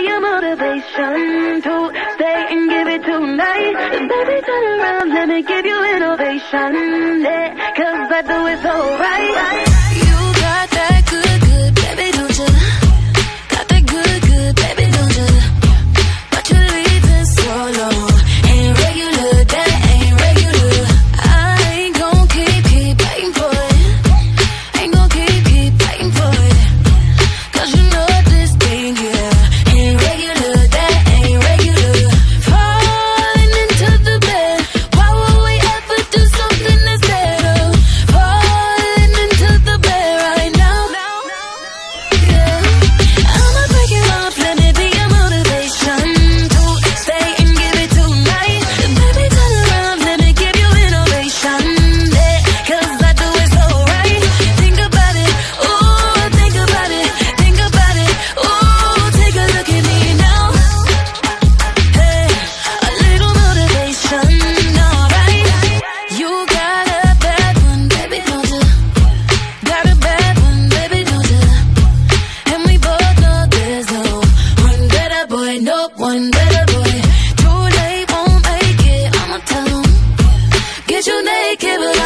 be your motivation to stay and give it tonight. Baby, turn around, let me give you innovation. Yeah, cause I do it so right. one better boy. Too late, won't make it. I'ma tell him, get you naked.